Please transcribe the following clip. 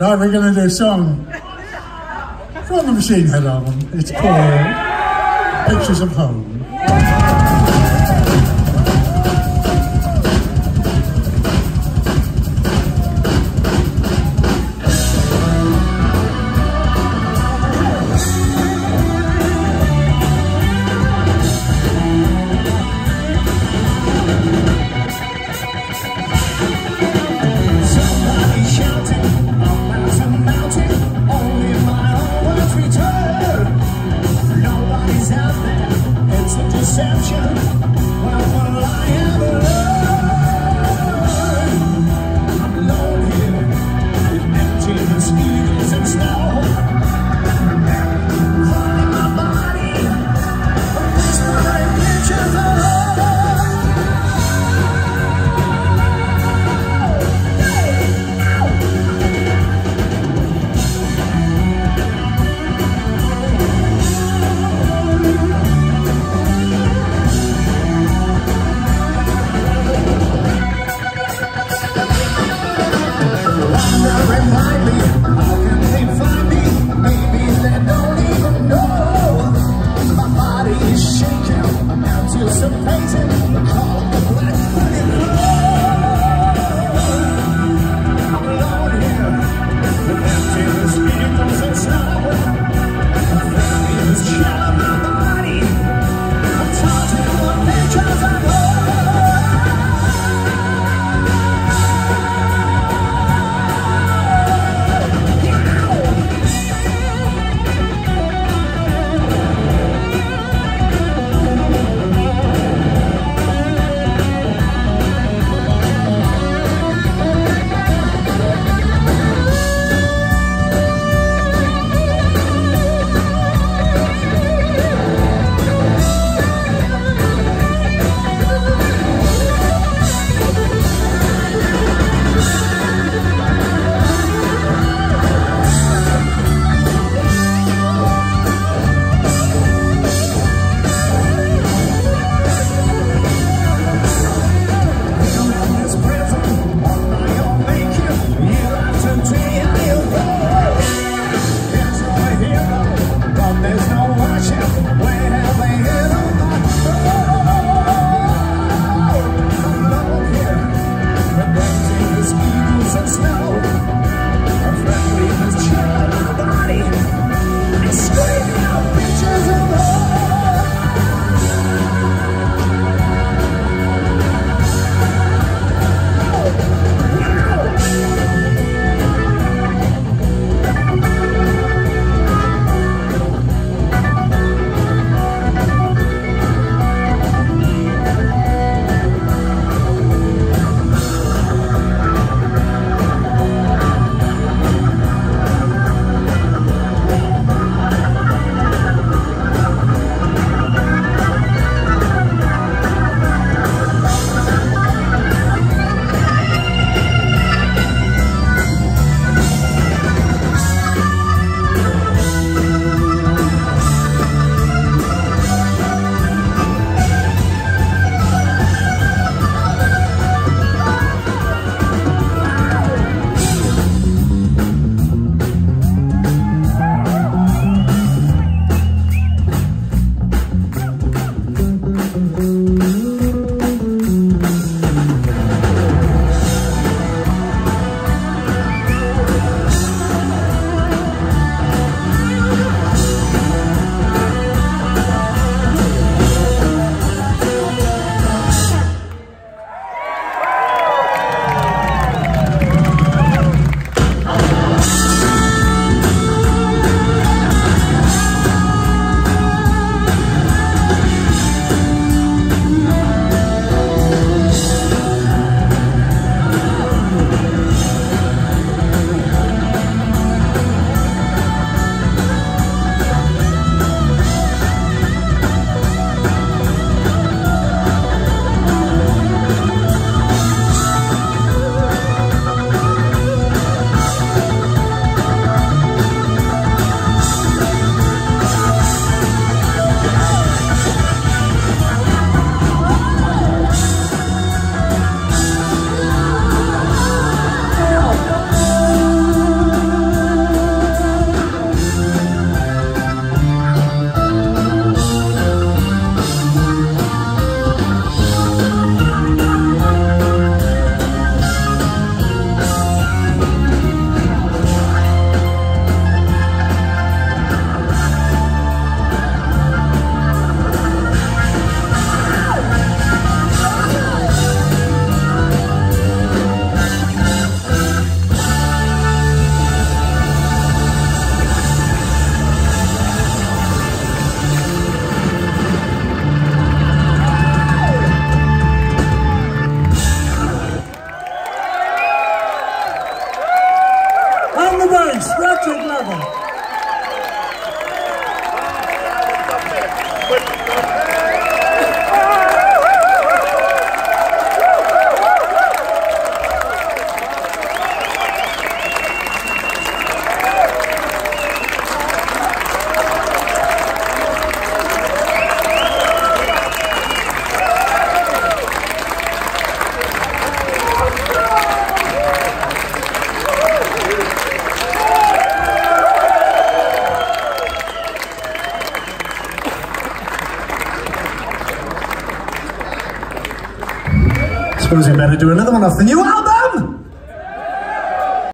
Now we're going to do a song from the Machine Head album. It's called Pictures of Home. Deception. Well, will We better do another one off the new album.